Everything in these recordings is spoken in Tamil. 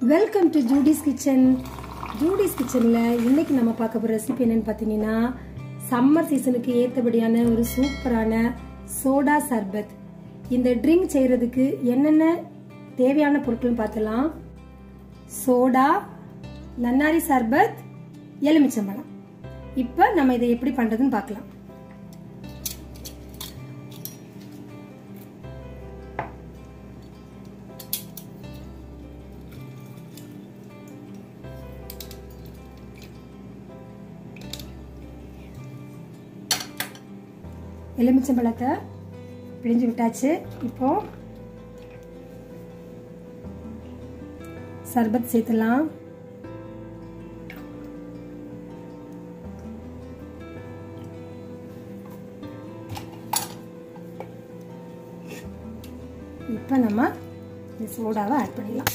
Welcome to Judy's kitchen Judy's கிச்சனில் இன்னைக்கு நம்ம பார்க்க போகிற ரெசிபி என்னன்னு பார்த்தீங்கன்னா சம்மர் சீசனுக்கு ஏற்றபடியான ஒரு சூப்பரான சோடா சர்பத். இந்த ட்ரிங்க் செய்கிறதுக்கு என்னென்ன தேவையான பொருட்கள்னு பார்த்தலாம். சோடா நன்னாரி சர்பத் எலுமிச்சம்பழம். இப்போ நம்ம இதை எப்படி பண்ணுறதுன்னு பார்க்கலாம். எலுமிச்சம்பழத்தை பிழிஞ்சு விட்டாச்சு. இப்போ சர்பத் சேர்த்துலாம் இப்போ நம்ம இந்த சோடாவை ஆட் பண்ணிடலாம்.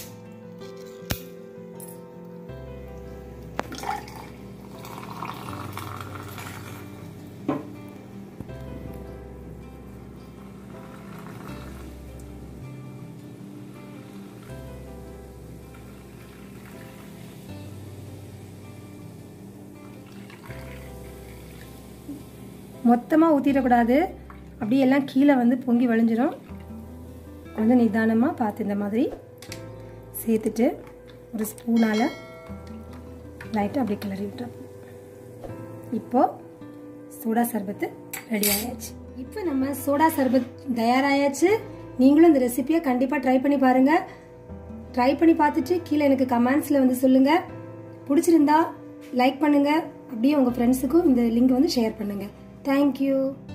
மொத்தமாக ஊற்றிடக்கூடாது அப்படியே எல்லாம் கீழே வந்து பொங்கி வழிஞ்சிடும் கொஞ்சம் நிதானமாக பார்த்து இந்த மாதிரி சேர்த்துட்டு ஒரு ஸ்பூனால் லைட்டாக அப்படியே கிளறி விட்டுறோம். இப்போது சோடா சர்பத்து ரெடி ஆயாச்சு. இப்போ நம்ம சோடா சர்பத் தயாராயாச்சு. நீங்களும் இந்த ரெசிபியை கண்டிப்பாக ட்ரை பண்ணி பாருங்கள் ட்ரை பண்ணி பார்த்துட்டு கீழே எனக்கு கமெண்ட்ஸில் வந்து சொல்லுங்கள் பிடிச்சிருந்தா லைக் பண்ணுங்கள் அப்படியே உங்கள் ஃப்ரெண்ட்ஸுக்கும் இந்த லிங்க் வந்து ஷேர் பண்ணுங்கள் Thank you.